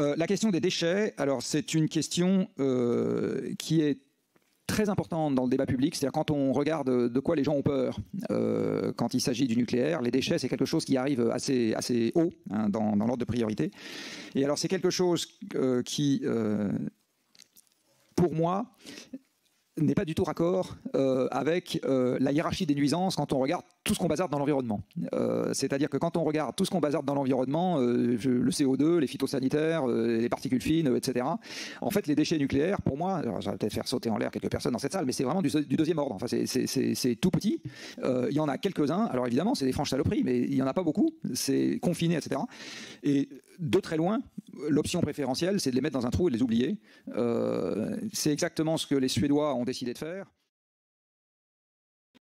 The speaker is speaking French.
Euh, la question des déchets, alors c'est une question euh, qui est très importante dans le débat public, c'est-à-dire quand on regarde de quoi les gens ont peur euh, quand il s'agit du nucléaire, les déchets c'est quelque chose qui arrive assez, assez haut hein, dans, dans l'ordre de priorité. Et alors c'est quelque chose qui, pour moi, n'est pas du tout raccord euh, avec euh, la hiérarchie des nuisances quand on regarde tout ce qu'on bazarde dans l'environnement. Euh, c'est-à-dire que quand on regarde tout ce qu'on bazarde dans l'environnement, le CO2, les phytosanitaires, les particules fines, etc., en fait, les déchets nucléaires, pour moi, ça peut-être faire sauter en l'air quelques personnes dans cette salle, mais c'est vraiment du, deuxième ordre. Enfin, c'est tout petit. Il y en a quelques-uns. Alors évidemment, c'est des franches saloperies, mais il n'y en a pas beaucoup. C'est confiné, etc. Et de très loin, l'option préférentielle, c'est de les mettre dans un trou et de les oublier. c'est exactement ce que les Suédois ont décidé de faire.